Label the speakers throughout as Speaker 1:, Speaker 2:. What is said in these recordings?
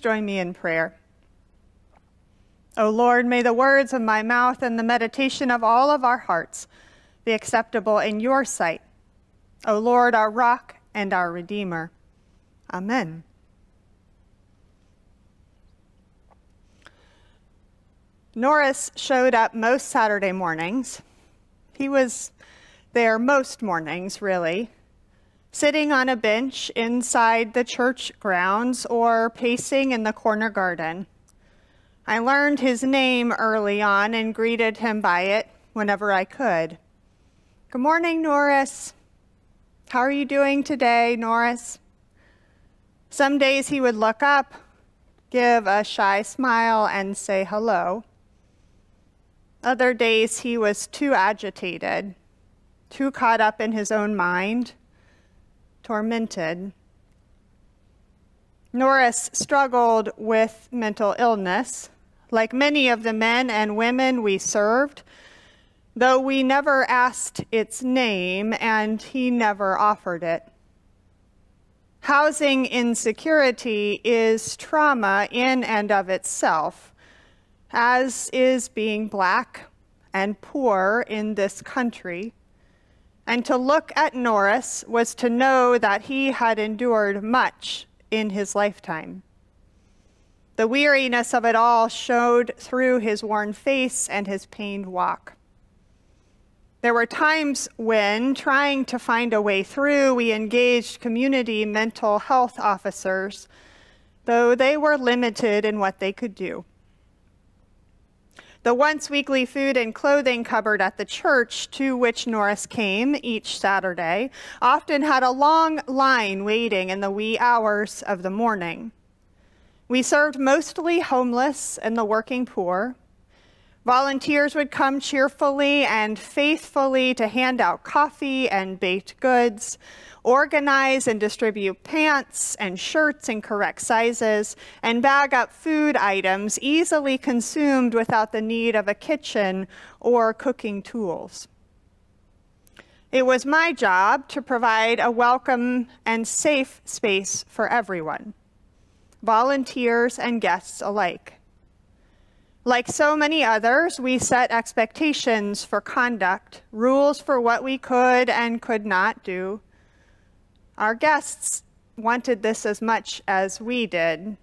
Speaker 1: Join me in prayer. O Lord, may the words of my mouth and the meditation of all of our hearts be acceptable in your sight. O Lord, our rock and our redeemer. Amen. Norris showed up most Saturday mornings. He was there most mornings, really, sitting on a bench inside the church grounds or pacing in the corner garden. I learned his name early on and greeted him by it whenever I could. Good morning, Norris. How are you doing today, Norris? Some days he would look up, give a shy smile, and say hello. Other days he was too agitated, too caught up in his own mind, tormented. Norris struggled with mental illness, like many of the men and women we served, though we never asked its name and he never offered it. Housing insecurity is trauma in and of itself as is being black and poor in this country. And to look at Norris was to know that he had endured much in his lifetime. The weariness of it all showed through his worn face and his pained walk. There were times when, trying to find a way through, we engaged community mental health officers, though they were limited in what they could do. The once weekly food and clothing cupboard at the church to which Norris came each Saturday often had a long line waiting in the wee hours of the morning. We served mostly homeless and the working poor. Volunteers would come cheerfully and faithfully to hand out coffee and baked goods, organize and distribute pants and shirts in correct sizes, and bag up food items easily consumed without the need of a kitchen or cooking tools. It was my job to provide a welcome and safe space for everyone, volunteers and guests alike. Like so many others, we set expectations for conduct, rules for what we could and could not do, our guests wanted this as much as we did,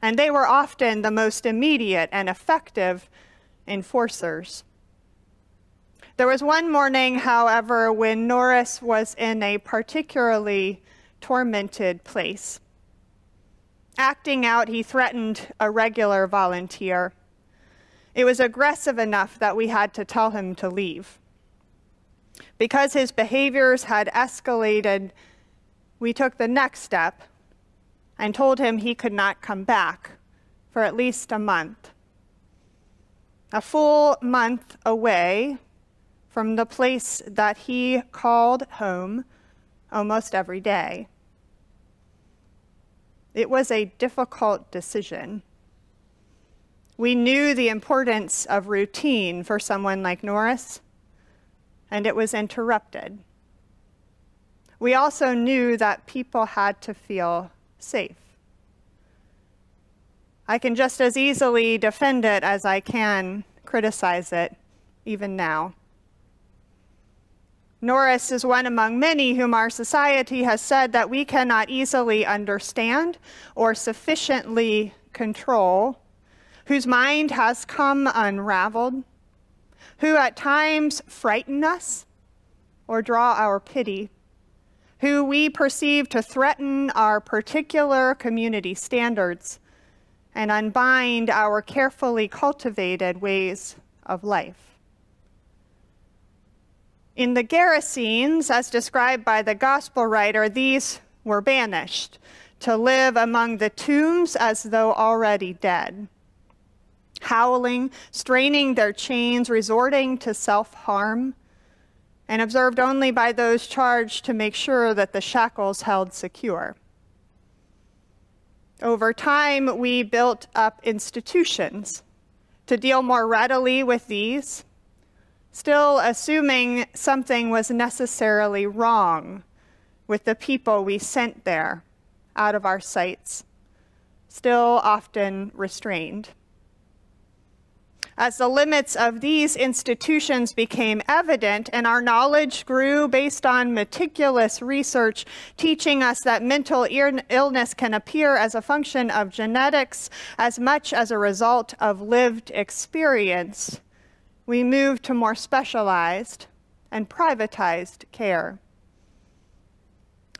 Speaker 1: and they were often the most immediate and effective enforcers. There was one morning, however, when Norris was in a particularly tormented place. Acting out, he threatened a regular volunteer. It was aggressive enough that we had to tell him to leave. Because his behaviors had escalated we took the next step and told him he could not come back for at least a month. A full month away from the place that he called home almost every day. It was a difficult decision. We knew the importance of routine for someone like Norris, and it was interrupted. We also knew that people had to feel safe. I can just as easily defend it as I can criticize it, even now. Norris is one among many whom our society has said that we cannot easily understand or sufficiently control, whose mind has come unraveled, who at times frighten us or draw our pity who we perceive to threaten our particular community standards and unbind our carefully cultivated ways of life. In the Gerasenes, as described by the gospel writer, these were banished to live among the tombs as though already dead, howling, straining their chains, resorting to self harm and observed only by those charged to make sure that the shackles held secure. Over time, we built up institutions to deal more readily with these, still assuming something was necessarily wrong with the people we sent there out of our sights, still often restrained. As the limits of these institutions became evident and our knowledge grew based on meticulous research teaching us that mental illness can appear as a function of genetics as much as a result of lived experience, we moved to more specialized and privatized care.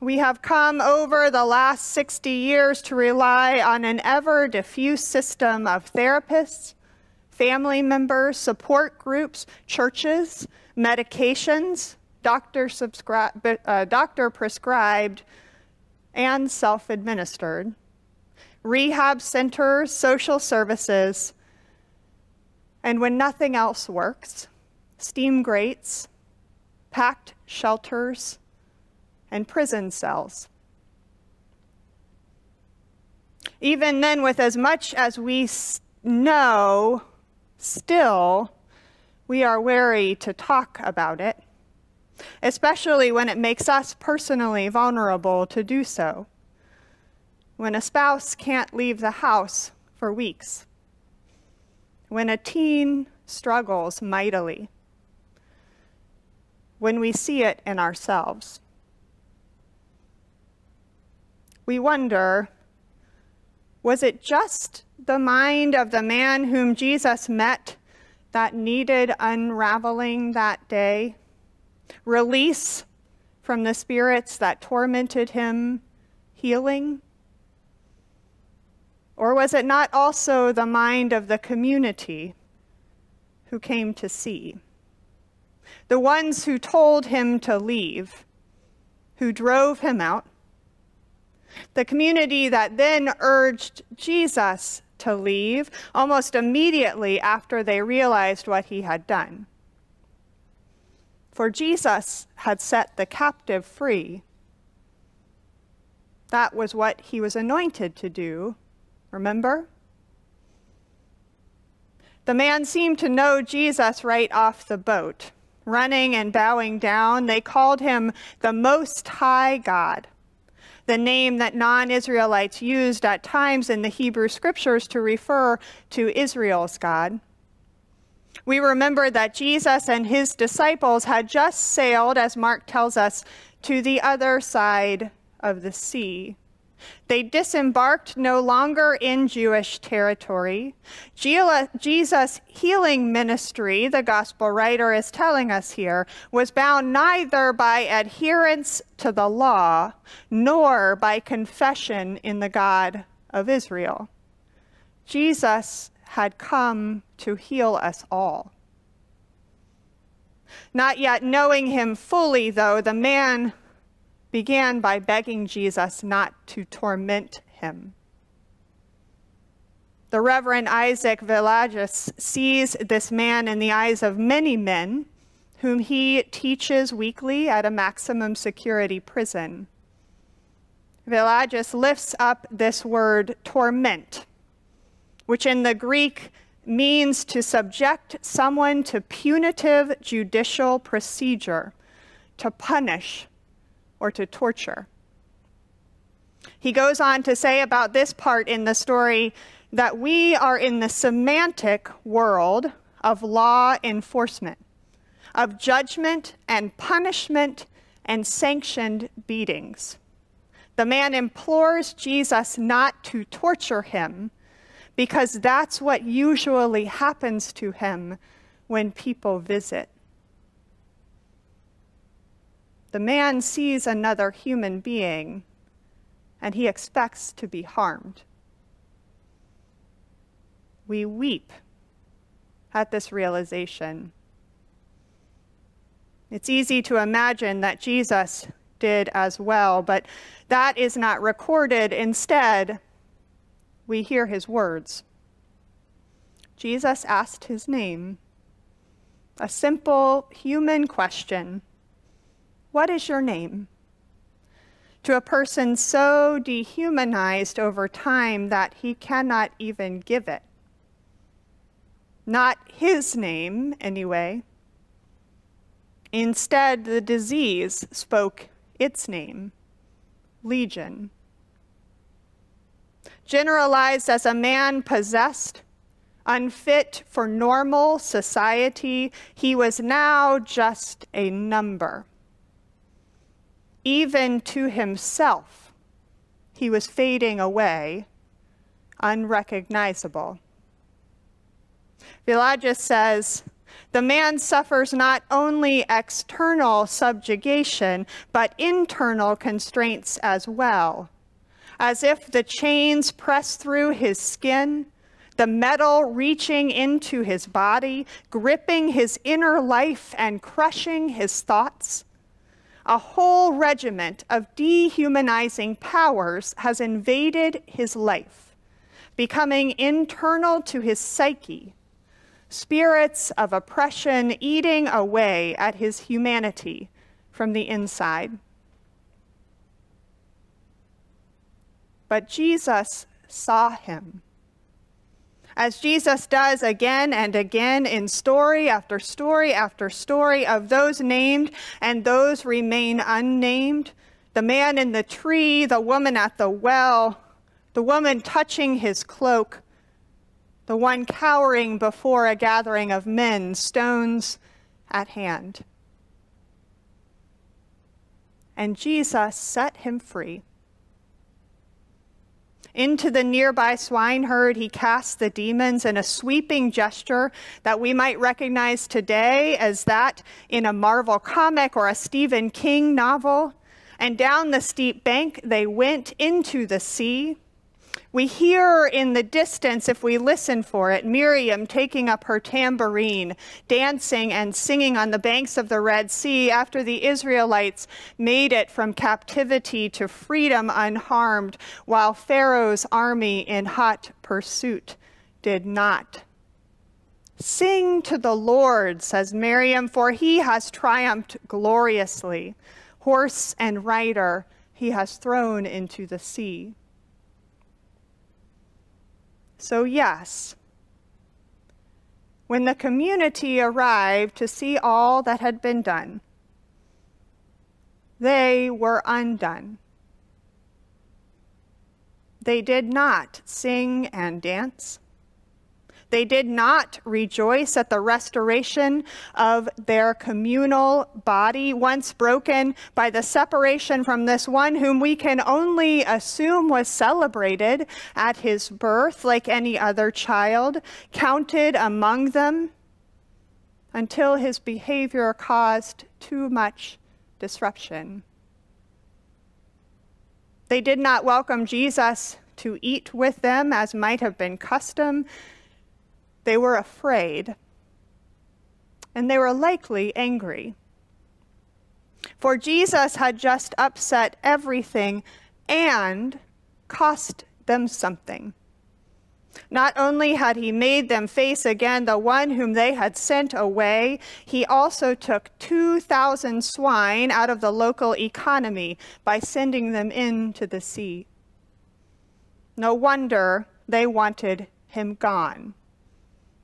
Speaker 1: We have come over the last 60 years to rely on an ever diffuse system of therapists, family members, support groups, churches, medications, doctor, uh, doctor prescribed, and self administered, rehab centers, social services, and when nothing else works, steam grates, packed shelters, and prison cells. Even then, with as much as we know Still, we are wary to talk about it, especially when it makes us personally vulnerable to do so. When a spouse can't leave the house for weeks. When a teen struggles mightily. When we see it in ourselves. We wonder was it just the mind of the man whom Jesus met that needed unraveling that day? Release from the spirits that tormented him, healing? Or was it not also the mind of the community who came to see? The ones who told him to leave, who drove him out, the community that then urged Jesus to leave almost immediately after they realized what he had done. For Jesus had set the captive free. That was what he was anointed to do, remember? The man seemed to know Jesus right off the boat. Running and bowing down, they called him the Most High God the name that non Israelites used at times in the Hebrew scriptures to refer to Israel's God. We remember that Jesus and his disciples had just sailed, as Mark tells us, to the other side of the sea. They disembarked no longer in Jewish territory. Jesus' healing ministry, the gospel writer is telling us here, was bound neither by adherence to the law nor by confession in the God of Israel. Jesus had come to heal us all. Not yet knowing him fully, though, the man began by begging Jesus not to torment him. The Reverend Isaac Villegas sees this man in the eyes of many men whom he teaches weekly at a maximum security prison. Villegas lifts up this word torment, which in the Greek means to subject someone to punitive judicial procedure, to punish, or to torture. He goes on to say about this part in the story that we are in the semantic world of law enforcement, of judgment and punishment and sanctioned beatings. The man implores Jesus not to torture him because that's what usually happens to him when people visit. The man sees another human being and he expects to be harmed. We weep at this realization. It's easy to imagine that Jesus did as well, but that is not recorded. Instead, we hear his words. Jesus asked his name, a simple human question what is your name? To a person so dehumanized over time that he cannot even give it. Not his name, anyway. Instead, the disease spoke its name Legion. generalized as a man possessed, unfit for normal society, he was now just a number. Even to himself, he was fading away, unrecognizable. Pelagius says, the man suffers not only external subjugation, but internal constraints as well. As if the chains press through his skin, the metal reaching into his body, gripping his inner life and crushing his thoughts. A whole regiment of dehumanizing powers has invaded his life, becoming internal to his psyche spirits of oppression eating away at his humanity from the inside. But Jesus saw him. As Jesus does again and again in story after story after story of those named and those remain unnamed the man in the tree, the woman at the well, the woman touching his cloak, the one cowering before a gathering of men, stones at hand. And Jesus set him free. Into the nearby swineherd, he cast the demons in a sweeping gesture that we might recognize today as that in a Marvel comic or a Stephen King novel. And down the steep bank they went into the sea. We hear in the distance, if we listen for it, Miriam taking up her tambourine, dancing and singing on the banks of the Red Sea after the Israelites made it from captivity to freedom unharmed, while Pharaoh's army in hot pursuit did not. Sing to the Lord, says Miriam, for he has triumphed gloriously. Horse and rider he has thrown into the sea. So, yes, when the community arrived to see all that had been done, they were undone. They did not sing and dance. They did not rejoice at the restoration of their communal body, once broken by the separation from this one whom we can only assume was celebrated at his birth, like any other child, counted among them until his behavior caused too much disruption. They did not welcome Jesus to eat with them as might have been custom. They were afraid, and they were likely angry. For Jesus had just upset everything and cost them something. Not only had he made them face again the one whom they had sent away, he also took 2,000 swine out of the local economy by sending them into the sea. No wonder they wanted him gone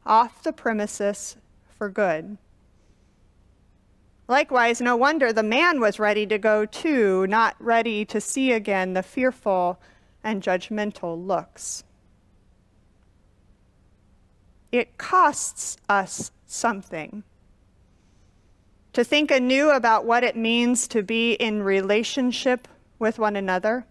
Speaker 1: off the premises for good. Likewise, no wonder the man was ready to go too, not ready to see again the fearful and judgmental looks. It costs us something to think anew about what it means to be in relationship with one another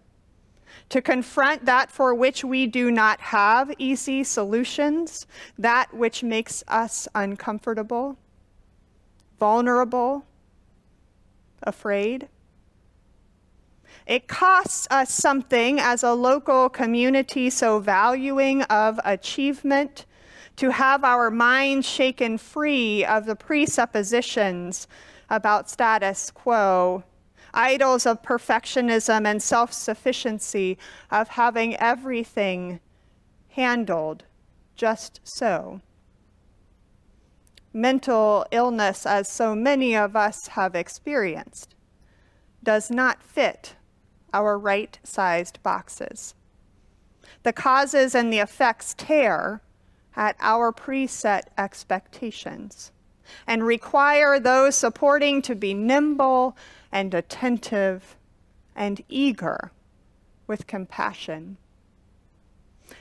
Speaker 1: to confront that for which we do not have easy solutions, that which makes us uncomfortable, vulnerable, afraid. It costs us something as a local community so valuing of achievement to have our minds shaken free of the presuppositions about status quo idols of perfectionism and self sufficiency, of having everything handled just so. Mental illness, as so many of us have experienced, does not fit our right sized boxes. The causes and the effects tear at our preset expectations and require those supporting to be nimble and attentive and eager with compassion.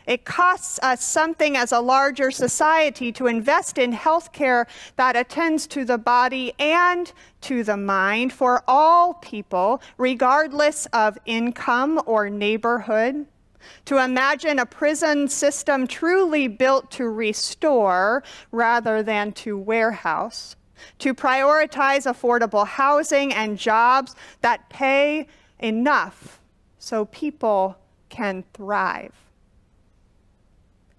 Speaker 1: It costs us something as a larger society to invest in healthcare that attends to the body and to the mind for all people, regardless of income or neighborhood. To imagine a prison system truly built to restore rather than to warehouse. To prioritize affordable housing and jobs that pay enough so people can thrive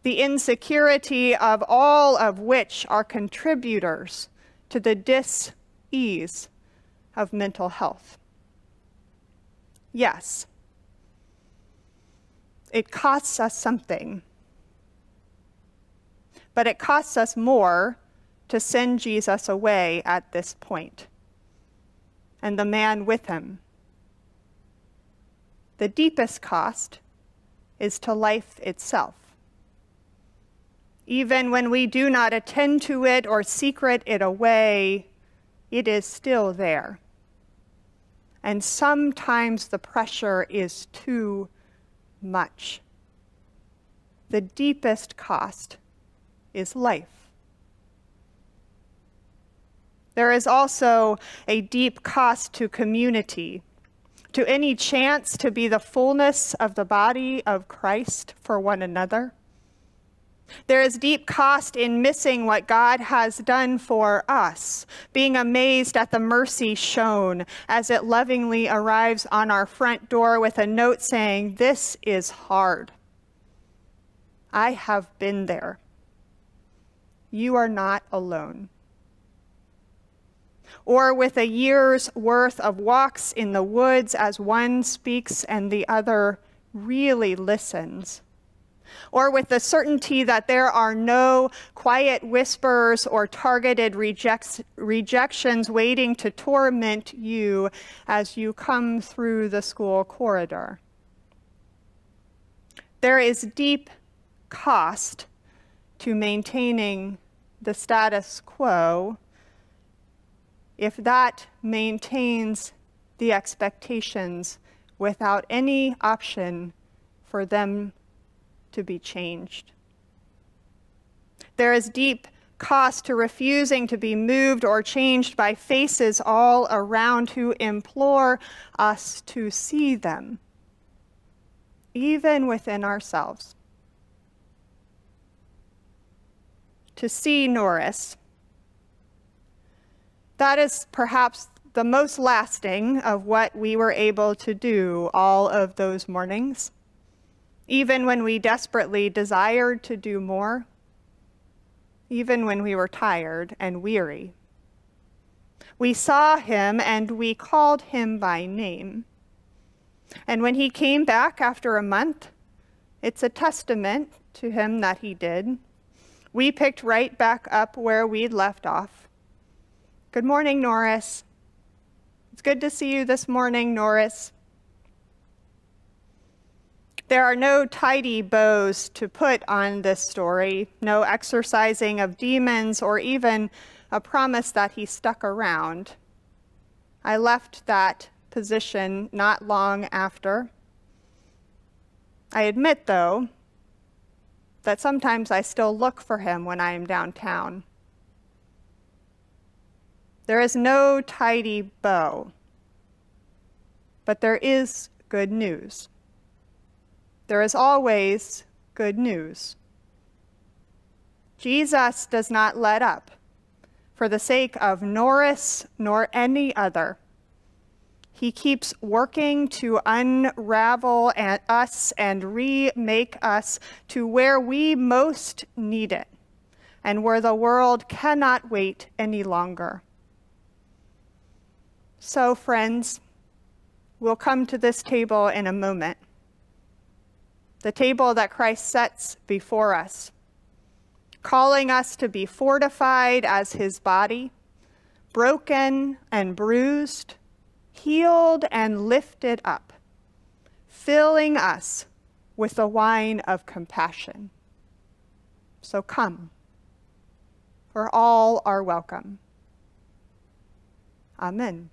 Speaker 1: the insecurity of all of which are contributors to the dis-ease of mental health. Yes, it costs us something, but it costs us more to send Jesus away at this point, and the man with him. The deepest cost is to life itself even when we do not attend to it or secret it away, it is still there. And sometimes the pressure is too much. The deepest cost is life. There is also a deep cost to community, to any chance to be the fullness of the body of Christ for one another. There is deep cost in missing what God has done for us, being amazed at the mercy shown as it lovingly arrives on our front door with a note saying, This is hard. I have been there. You are not alone. Or with a year's worth of walks in the woods as one speaks and the other really listens or with the certainty that there are no quiet whispers or targeted rejects, rejections waiting to torment you as you come through the school corridor. There is deep cost to maintaining the status quo if that maintains the expectations without any option for them to be changed. There is deep cost to refusing to be moved or changed by faces all around who implore us to see them, even within ourselves. To see Norris, that is perhaps the most lasting of what we were able to do all of those mornings even when we desperately desired to do more, even when we were tired and weary. We saw him and we called him by name. And when he came back after a month, it's a testament to him that he did. We picked right back up where we'd left off. Good morning, Norris. It's good to see you this morning, Norris. There are no tidy bows to put on this story, no exorcising of demons, or even a promise that he stuck around. I left that position not long after. I admit, though, that sometimes I still look for him when I am downtown. There is no tidy bow, but there is good news there is always good news. Jesus does not let up for the sake of Norris nor any other. He keeps working to unravel us and remake us to where we most need it and where the world cannot wait any longer. So, friends, we'll come to this table in a moment the table that Christ sets before us, calling us to be fortified as his body, broken and bruised, healed and lifted up, filling us with the wine of compassion. So come, for all are welcome. Amen.